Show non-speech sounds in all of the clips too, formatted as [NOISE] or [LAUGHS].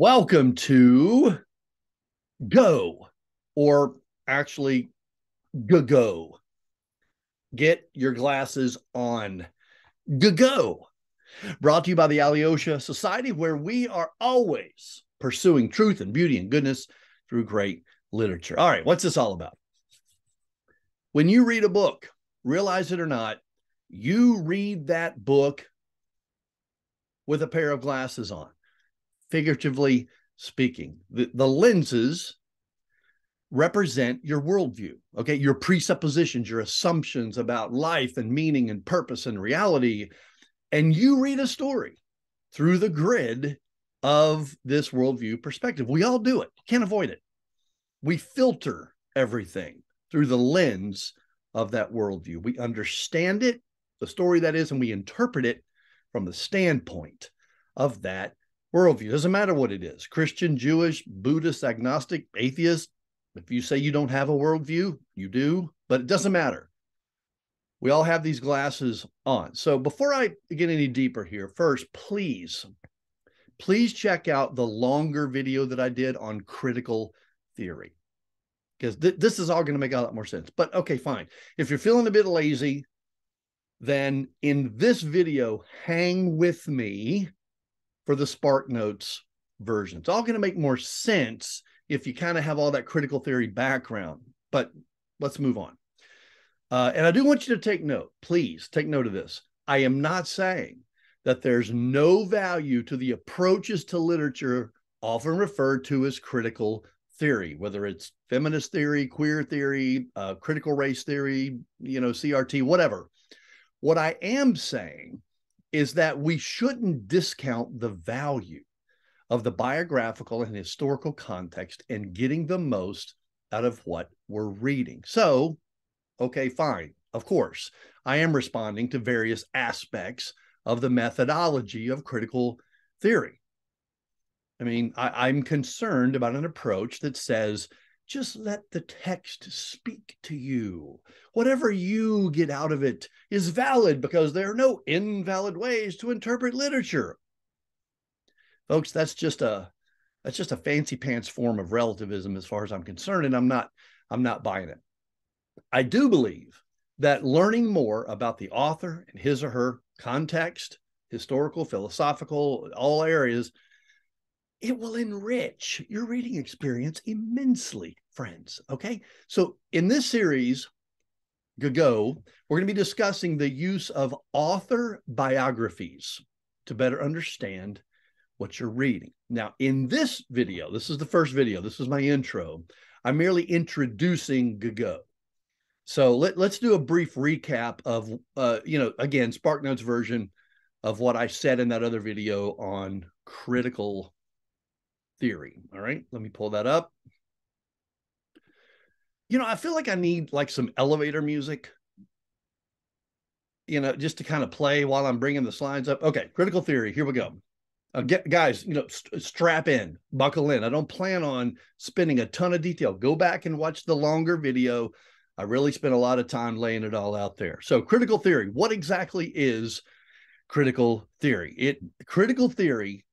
Welcome to Go, or actually Go. Get your glasses on. Go Go. Brought to you by the Alyosha Society, where we are always pursuing truth and beauty and goodness through great literature. All right, what's this all about? When you read a book, realize it or not, you read that book with a pair of glasses on, figuratively speaking. The, the lenses represent your worldview, okay? Your presuppositions, your assumptions about life and meaning and purpose and reality. And you read a story through the grid of this worldview perspective. We all do it, can't avoid it. We filter everything through the lens of that worldview. We understand it, the story that is, and we interpret it from the standpoint of that worldview. Doesn't matter what it is Christian, Jewish, Buddhist, agnostic, atheist. If you say you don't have a worldview, you do, but it doesn't matter. We all have these glasses on. So before I get any deeper here, first, please, please check out the longer video that I did on critical theory because th- this is all going to make a lot more sense. But okay, fine. If you're feeling a bit lazy, then in this video, hang with me for the SparkNotes version. It's all going to make more sense if you kind of have all that critical theory background. But let's move on. Uh, and I do want you to take note, please take note of this. I am not saying that there's no value to the approaches to literature often referred to as critical theory, whether it's feminist theory, queer theory, uh, critical race theory, you know, CRT, whatever. What I am saying is that we shouldn't discount the value of the biographical and historical context and getting the most out of what we're reading. So, okay, fine. Of course, I am responding to various aspects of the methodology of critical theory. I mean, I, am concerned about an approach that says just let the text speak to you. Whatever you get out of it is valid because there are no invalid ways to interpret literature. Folks, that's just a that's just a fancy pants form of relativism as far as I'm concerned and I'm not I'm not buying it. I do believe that learning more about the author and his or her context, historical, philosophical, all areas it will enrich your reading experience immensely, friends. Okay. So, in this series, Go, we're going to be discussing the use of author biographies to better understand what you're reading. Now, in this video, this is the first video, this is my intro. I'm merely introducing Go. So let, let's do a brief recap of, uh, you know, again, SparkNotes version of what I said in that other video on critical theory. All right, let me pull that up. You know, I feel like I need like some elevator music, you know, just to kind of play while I'm bringing the slides up. Okay, critical theory. Here we go. Uh, get, guys, you know, st- strap in, buckle in. I don't plan on spending a ton of detail. Go back and watch the longer video. I really spent a lot of time laying it all out there. So, critical theory. What exactly is critical theory? It critical theory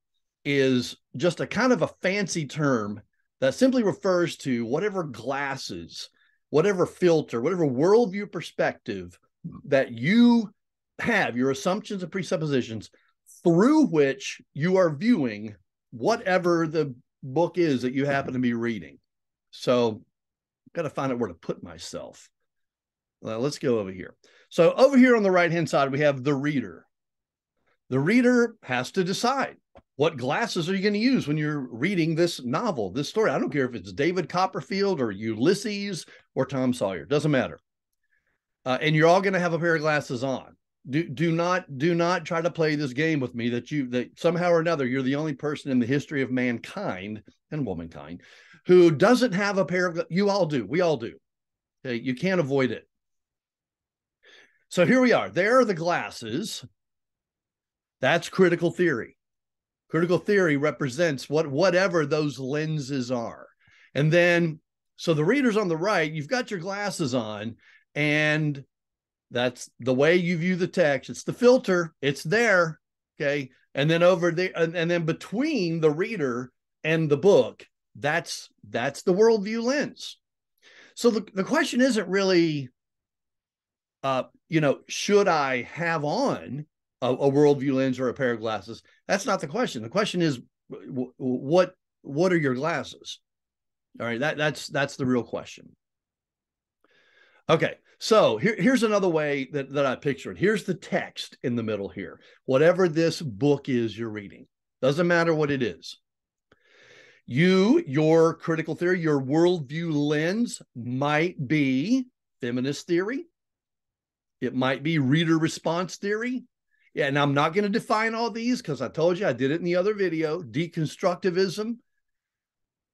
is just a kind of a fancy term that simply refers to whatever glasses, whatever filter, whatever worldview perspective that you have, your assumptions and presuppositions through which you are viewing whatever the book is that you happen to be reading. So, got to find out where to put myself. Let's go over here. So, over here on the right hand side, we have the reader. The reader has to decide what glasses are you going to use when you're reading this novel, this story? I don't care if it's David Copperfield or Ulysses or Tom Sawyer, doesn't matter. Uh, and you're all going to have a pair of glasses on. Do do not do not try to play this game with me that you that somehow or another you're the only person in the history of mankind and womankind who doesn't have a pair of you all do. We all do. Okay, you can't avoid it. So here we are. There are the glasses. That's critical theory. Critical theory represents what whatever those lenses are. And then so the readers on the right, you've got your glasses on and that's the way you view the text. It's the filter, it's there, okay? And then over there and, and then between the reader and the book, that's that's the worldview lens. So the, the question isn't really uh, you know, should I have on a, a worldview lens or a pair of glasses? That's not the question. The question is what what are your glasses? All right, that that's that's the real question. Okay, so here, here's another way that, that I picture it. Here's the text in the middle here. Whatever this book is you're reading, doesn't matter what it is. You, your critical theory, your worldview lens might be feminist theory. It might be reader response theory. Yeah, and I'm not going to define all these because I told you I did it in the other video. Deconstructivism,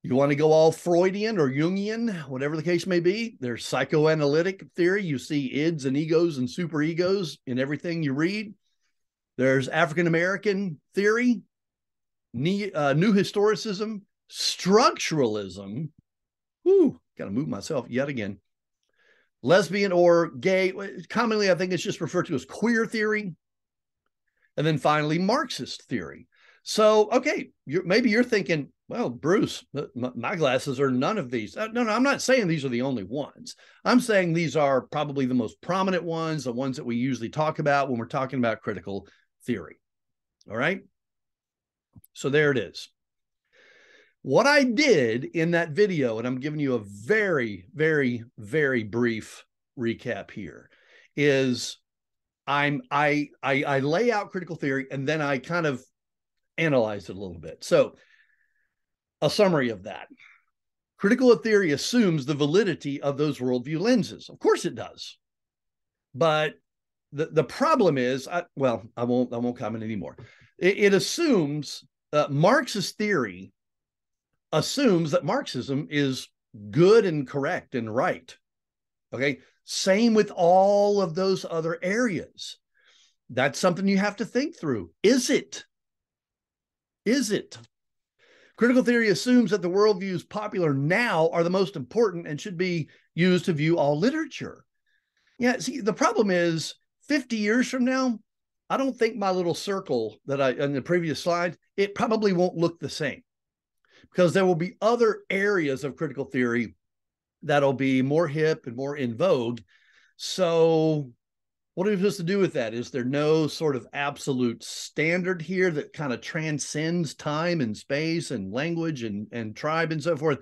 you want to go all Freudian or Jungian, whatever the case may be. There's psychoanalytic theory. You see ids and egos and superegos in everything you read. There's African American theory, new, uh, new historicism, structuralism. Whoo, got to move myself yet again. Lesbian or gay, commonly I think it's just referred to as queer theory. And then finally, Marxist theory. So, okay, you're, maybe you're thinking, well, Bruce, my glasses are none of these. Uh, no, no, I'm not saying these are the only ones. I'm saying these are probably the most prominent ones, the ones that we usually talk about when we're talking about critical theory. All right. So there it is. What I did in that video, and I'm giving you a very, very, very brief recap here, is I'm I I, I lay out critical theory and then I kind of analyze it a little bit. So a summary of that. Critical theory assumes the validity of those worldview lenses. Of course it does. But the, the problem is, I, well, I won't I won't comment anymore. It, it assumes Marxist theory assumes that Marxism is good and correct and right. Okay. Same with all of those other areas. That's something you have to think through. Is it? Is it? Critical theory assumes that the worldviews popular now are the most important and should be used to view all literature. Yeah, see, the problem is 50 years from now, I don't think my little circle that I in the previous slide, it probably won't look the same because there will be other areas of critical theory that'll be more hip and more in vogue. So what are we supposed to do with that? Is there no sort of absolute standard here that kind of transcends time and space and language and, and tribe and so forth?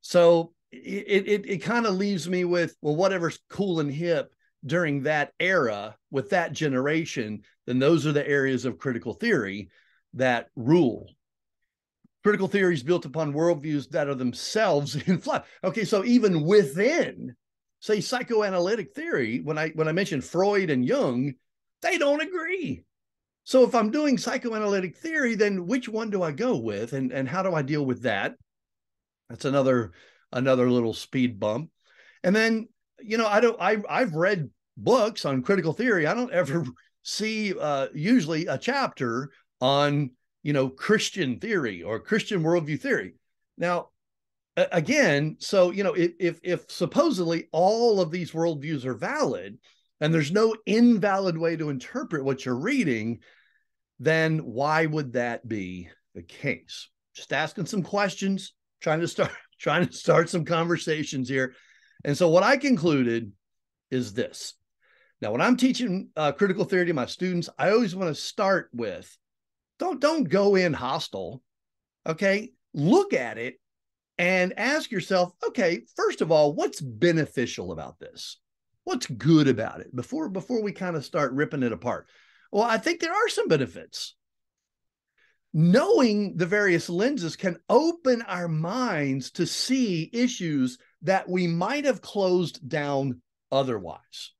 So it, it, it kind of leaves me with, well, whatever's cool and hip during that era with that generation, then those are the areas of critical theory that rule. Critical theory is built upon worldviews that are themselves [LAUGHS] in flux. Okay, so even within say psychoanalytic theory, when I when I mentioned Freud and Jung, they don't agree. So if I'm doing psychoanalytic theory, then which one do I go with, and and how do I deal with that? That's another another little speed bump. And then you know I don't I I've read books on critical theory. I don't ever [LAUGHS] see uh, usually a chapter on you know Christian theory or Christian worldview theory. Now again, so you know, if, if supposedly all of these worldviews are valid, and there's no invalid way to interpret what you're reading, then why would that be the case? Just asking some questions, trying to start [LAUGHS] trying to start some conversations here. And so what I concluded is this. Now, when I'm teaching uh, critical theory to my students, I always want to start with don't don't go in hostile. Okay, look at it and ask yourself, okay, first of all, what's beneficial about this? What's good about it before before we kind of start ripping it apart? Well, I think there are some benefits. Knowing the various lenses can open our minds to see issues that we might have closed down otherwise.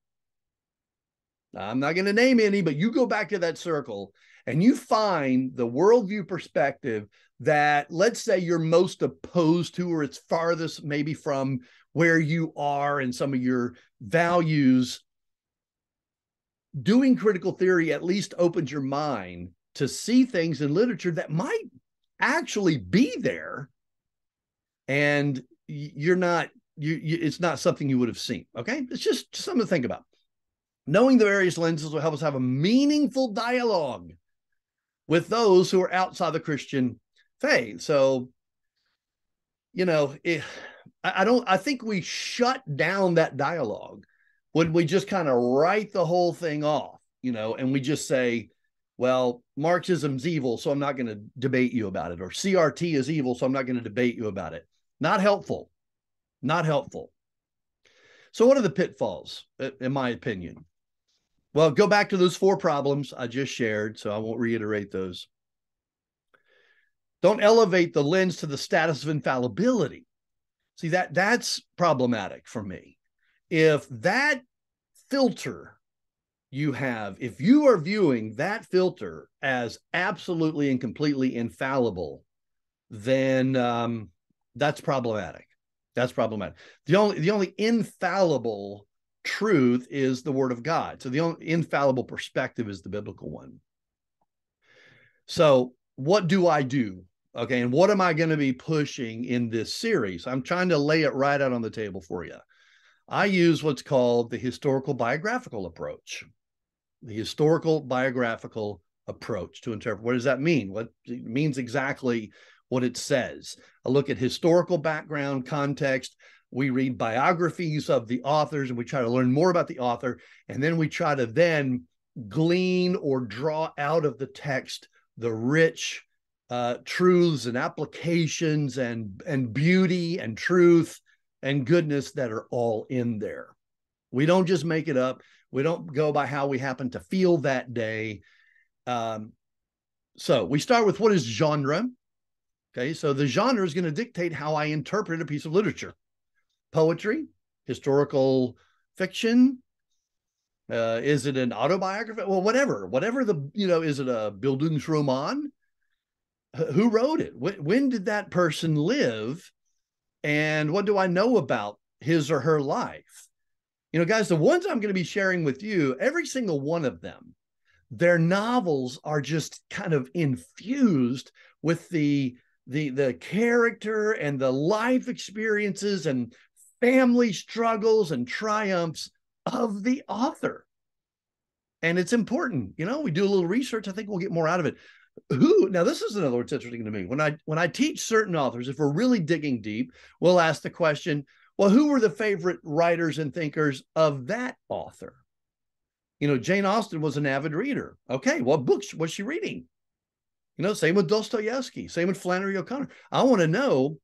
Now, I'm not going to name any, but you go back to that circle and you find the worldview perspective that let's say you're most opposed to or it's farthest maybe from where you are and some of your values doing critical theory at least opens your mind to see things in literature that might actually be there and you're not you, you, it's not something you would have seen okay? It's just something to think about. Knowing the various lenses will help us have a meaningful dialogue with those who are outside the christian faith. So you know, I don't, I think we shut down that dialogue when we just kind of write the whole thing off, you know, and we just say, well, Marxism's evil, so I'm not going to debate you about it, or CRT is evil, so I'm not going to debate you about it. Not helpful. Not helpful. So, what are the pitfalls, in my opinion? Well, go back to those four problems I just shared, so I won't reiterate those. Don't elevate the lens to the status of infallibility. See that that's problematic for me. If that filter you have, if you are viewing that filter as absolutely and completely infallible, then um, that's problematic. That's problematic. The only the only infallible truth is the word of God. So the only infallible perspective is the biblical one. So what do I do? Okay. And what am I going to be pushing in this series? I'm trying to lay it right out on the table for you. I use what's called the historical biographical approach. The historical biographical approach to interpret. What does that mean? What it means exactly what it says. I look at historical background, context. We read biographies of the authors and we try to learn more about the author. And then we try to then glean or draw out of the text the rich uh, truths and applications and, and beauty and truth and goodness that are all in there. We don't just make it up. We don't go by how we happen to feel that day. Um, so we start with what is genre? Okay, so the genre is going to dictate how I interpret a piece of literature poetry, historical fiction. Uh, is it an autobiography? Well, whatever, whatever the, you know, is it a Bildungsroman? Who wrote it? When, when did that person live? And what do I know about his or her life? You know, guys, the ones I'm going to be sharing with you, every single one of them, their novels are just kind of infused with the the the character and the life experiences and family struggles and triumphs of the author. And it's important you know we do a little research i think we'll get more out of it. Who now this is another what's interesting to me. When i when i teach certain authors if we're really digging deep we'll ask the question well who were the favorite writers and thinkers of that author? You know jane austen was an avid reader. Okay what books was she reading? You know, same with Dostoevsky, same with Flannery O'Connor. I want to know,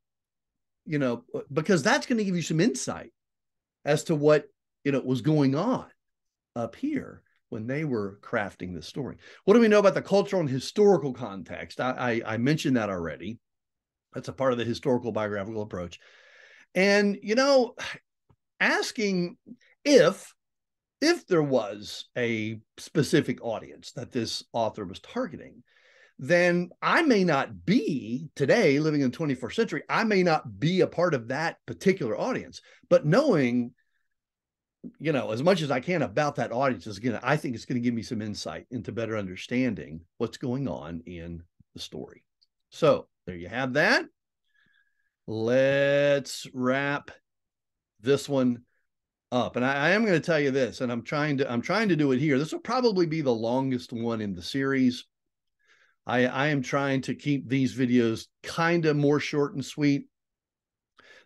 you know, uh, because that's going to give you some insight as to what, you know, was going on up here when they were crafting this story. What do we know about the cultural and historical context? I, I, I mentioned that already. That's a part of the historical biographical approach. And, you know, asking if if there was a specific audience that this author was targeting, then I may not be today living in the 21st century. I may not be a part of that particular audience, but knowing, you know, as much as I can about that audience is going to, I think it's going to give me some insight into better understanding what's going on in the story. So there you have that. Let's wrap this one up. And I, I am going to tell you this, and I'm trying to, I'm trying to do it here. This will probably be the longest one in the series I, I am trying to keep these videos kind of more short and sweet.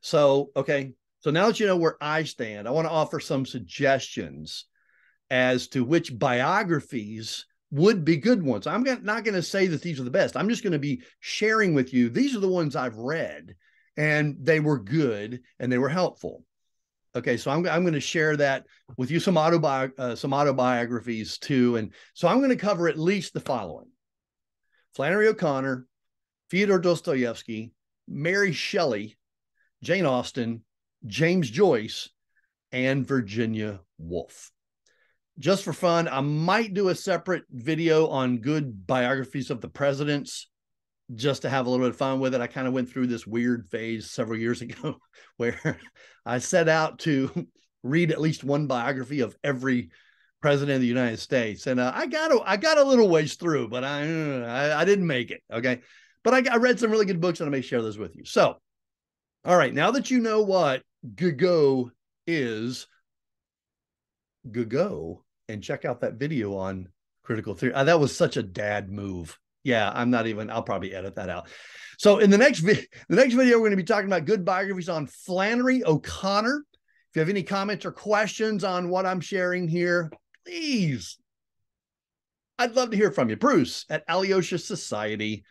So, okay. So now that you know where I stand, I want to offer some suggestions as to which biographies would be good ones. I'm not going to say that these are the best. I'm just going to be sharing with you. These are the ones I've read and they were good and they were helpful. Okay, so I'm, I'm going to share that with you some autobi- uh, some autobiographies too, and so I'm going to cover at least the following: Flannery O'Connor, Fyodor Dostoevsky, Mary Shelley, Jane Austen, James Joyce, and Virginia Woolf. Just for fun, I might do a separate video on good biographies of the presidents just to have a little bit of fun with it. I kind of went through this weird phase several years [LAUGHS] ago where [LAUGHS] I set out to [LAUGHS] read at least one biography of every president of the United States. And uh, I got a, I got a little ways through, but I, uh, I, I didn't make it. Okay. But I, I, read some really good books and I may share those with you. So, all right. Now that you know what G-GO is, G-GO and check out that video on critical theory. Uh, that was such a dad move. Yeah, I'm not even. I'll probably edit that out. So in the next vi- the next video, we're going to be talking about good biographies on Flannery O'Connor. If you have any comments or questions on what I'm sharing here, please. I'd love to hear from you. Bruce at alyosha society.